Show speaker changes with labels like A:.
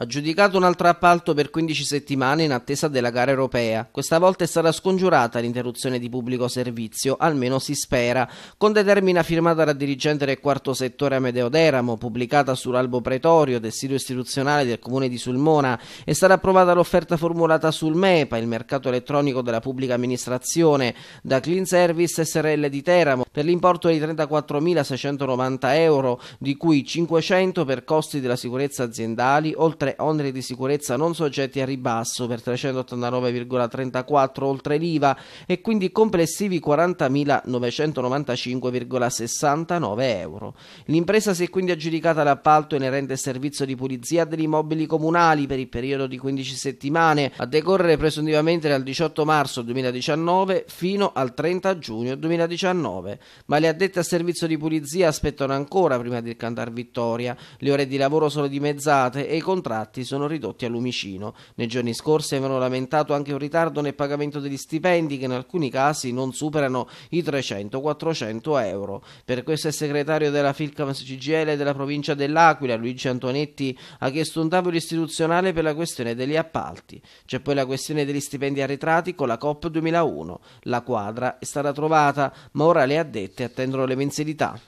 A: Aggiudicato un altro appalto per 15 settimane in attesa della gara europea. Questa volta è stata scongiurata l'interruzione di pubblico servizio, almeno si spera, con determina firmata dal dirigente del quarto settore Amedeo Deramo, pubblicata sull'albo pretorio del sito istituzionale del comune di Sulmona. È stata approvata l'offerta formulata sul MEPA, il mercato elettronico della pubblica amministrazione, da Clean Service SRL di Teramo, per l'importo di 34.690 euro, di cui 500 per costi della sicurezza aziendali, oltre inoltre oneri di sicurezza non soggetti a ribasso per 389,34 oltre l'IVA e quindi complessivi 40.995,69 euro. L'impresa si è quindi aggiudicata l'appalto inerente servizio di pulizia degli immobili comunali per il periodo di 15 settimane, a decorrere presumtivamente dal 18 marzo 2019 fino al 30 giugno 2019. Ma le addette al servizio di pulizia aspettano ancora prima di cantare vittoria. Le ore di lavoro sono dimezzate e i contratti contratti sono ridotti a lumicino. Nei giorni scorsi avevano lamentato anche un ritardo nel pagamento degli stipendi che in alcuni casi non superano i 300-400 euro. Per questo il segretario della Filcams CGL della provincia dell'Aquila, Luigi Antonetti, ha chiesto un tavolo istituzionale per la questione degli appalti. C'è poi la questione degli stipendi arretrati con la COP 2001. La quadra è stata trovata, ma ora le addette attendono le mensilità.